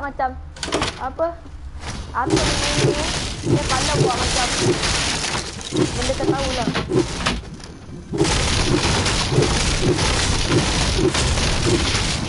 Panda macam apa? Apa ni? Dia panda buat macam benda tak tahu lah. Banyak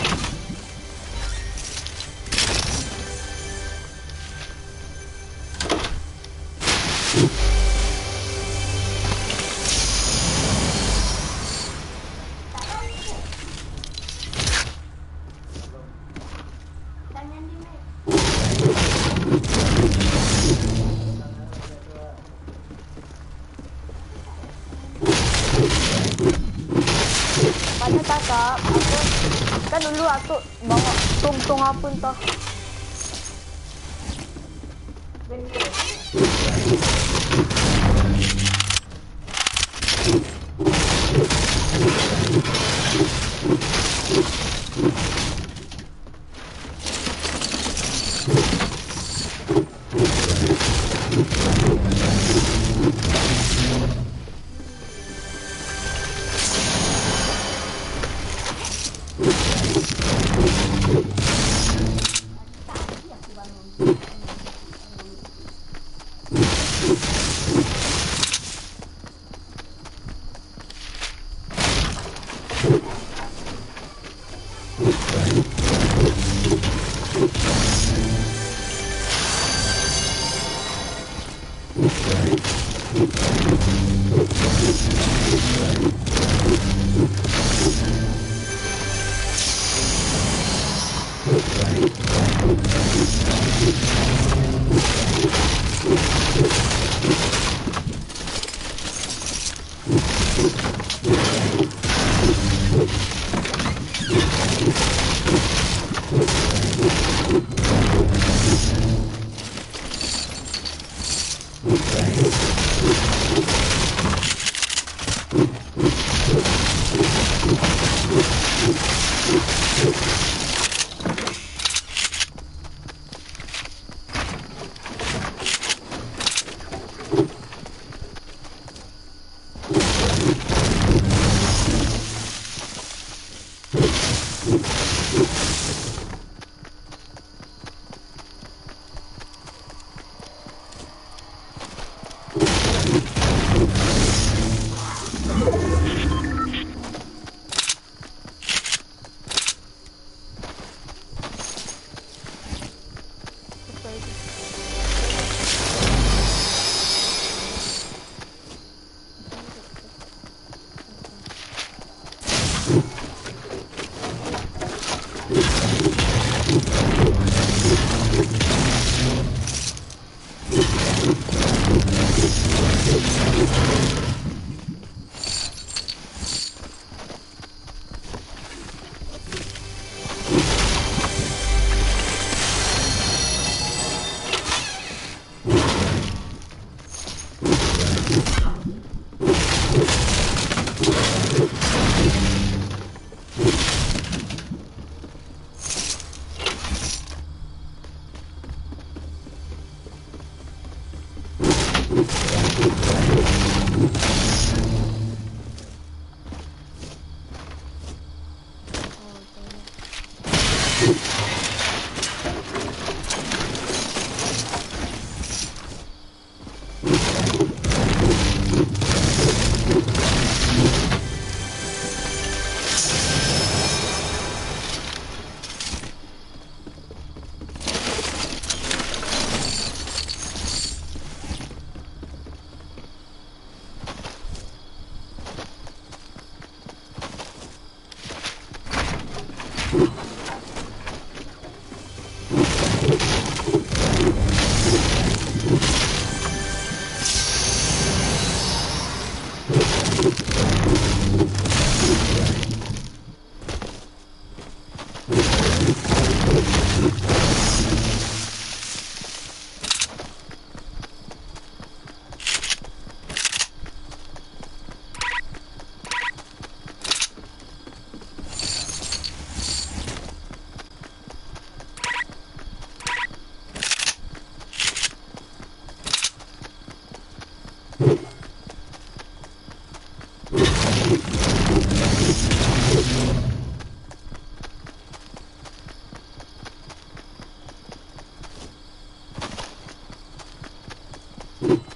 Apa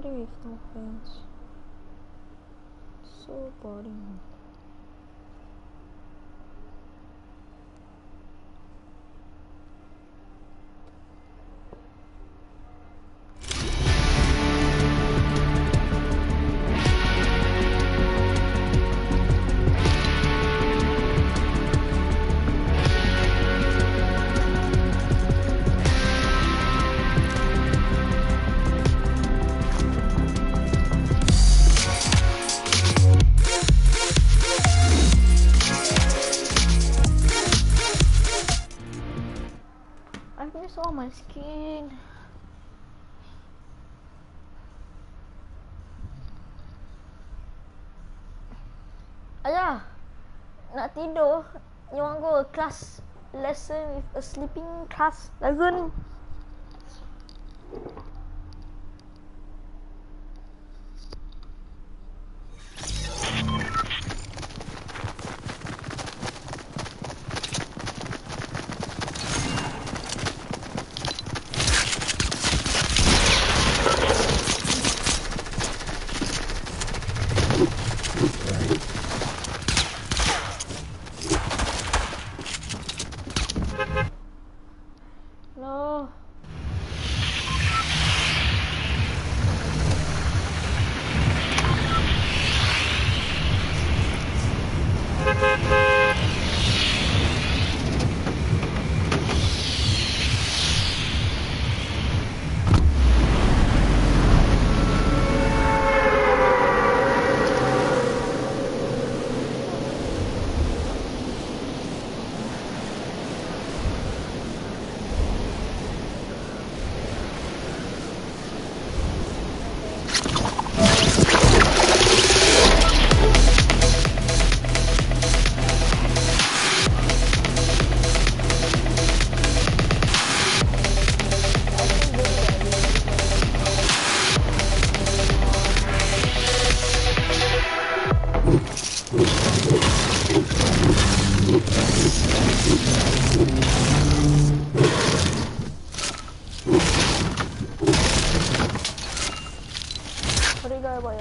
Suporem o que estão frente. Suporem. Ayah, nak tidur. You want go class lesson with a sleeping class lesson? 哎 요, 약...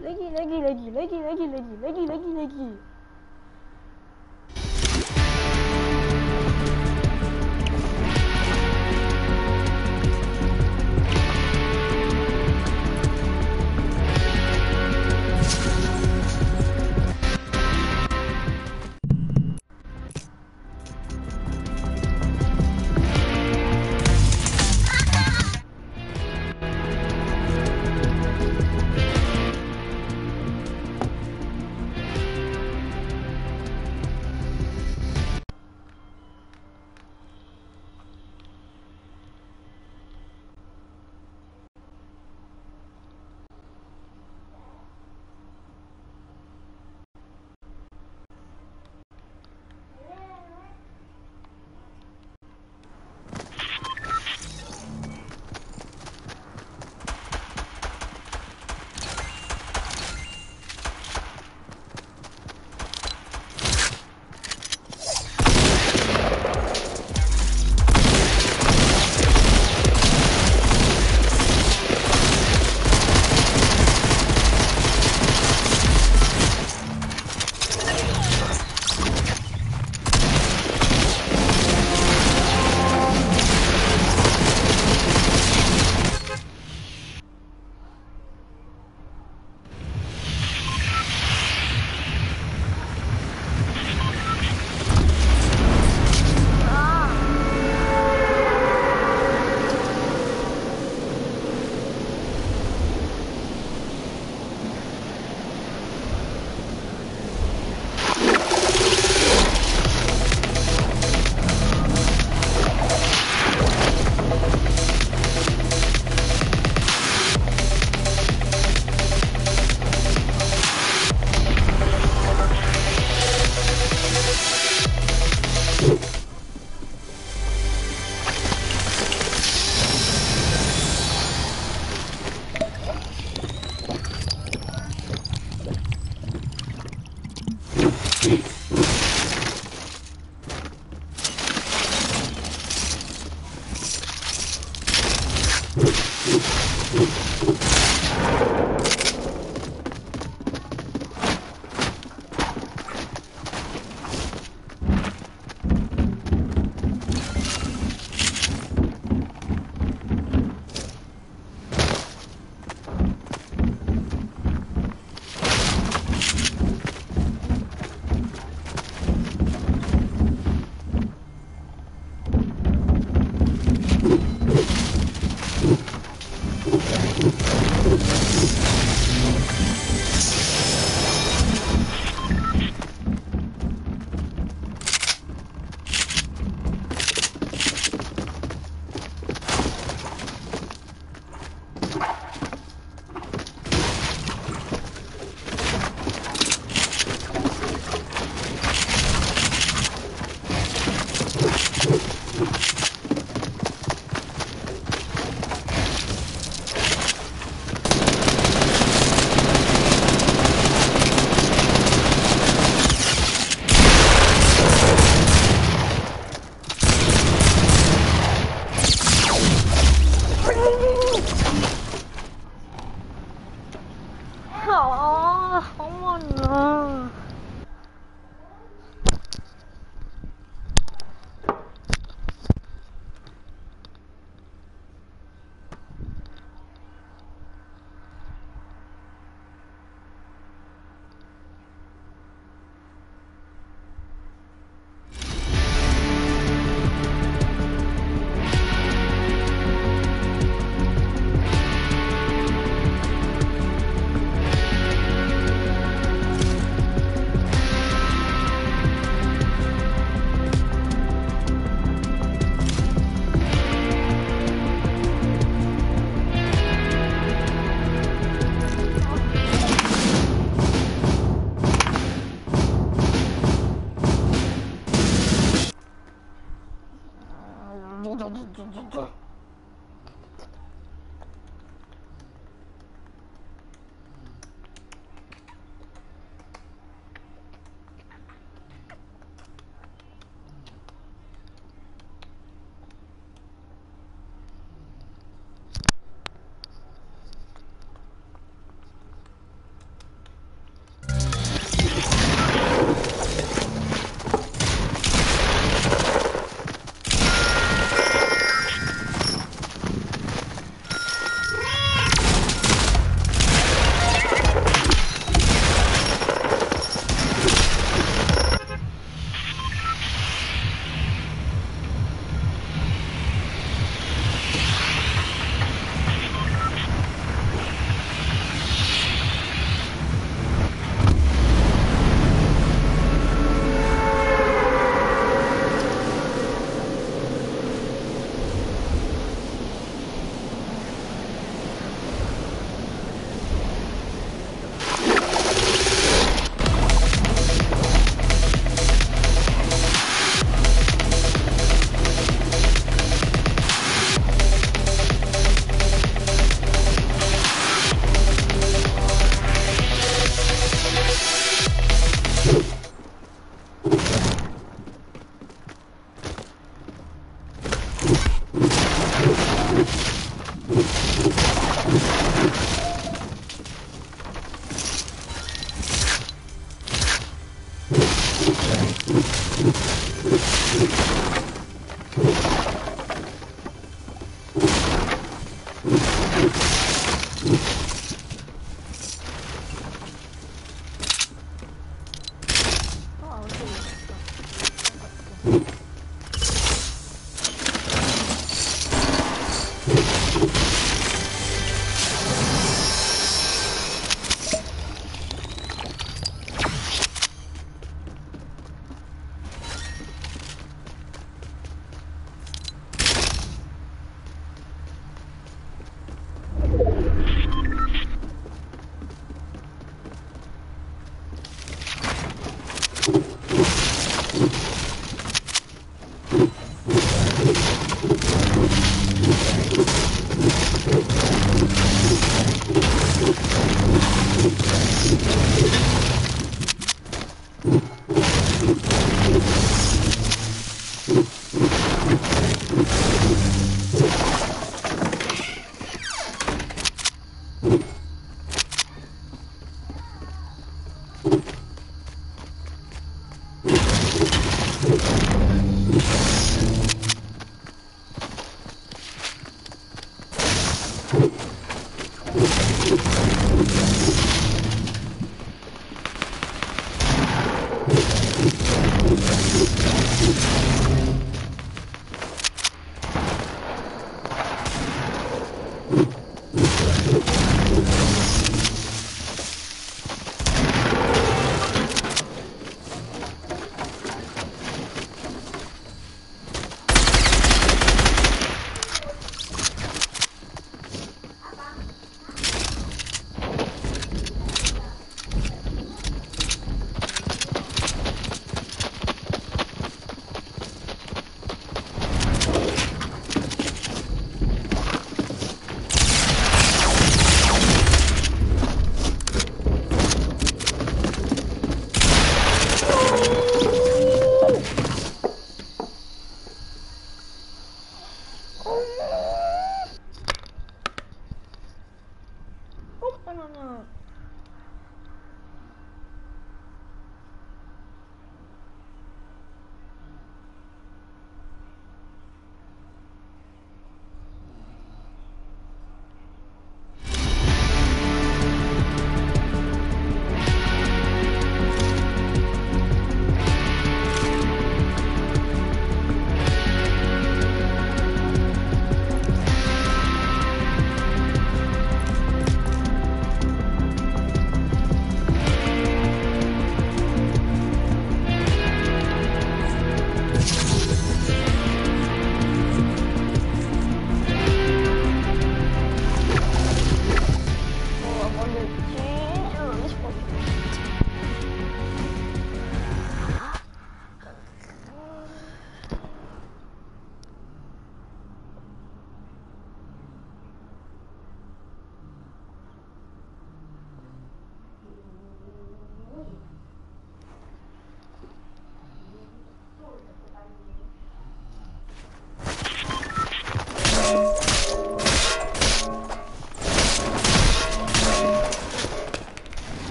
Lagi, lagi, lagi, lagi, lagi, lagi, lagi, lagi, lagi.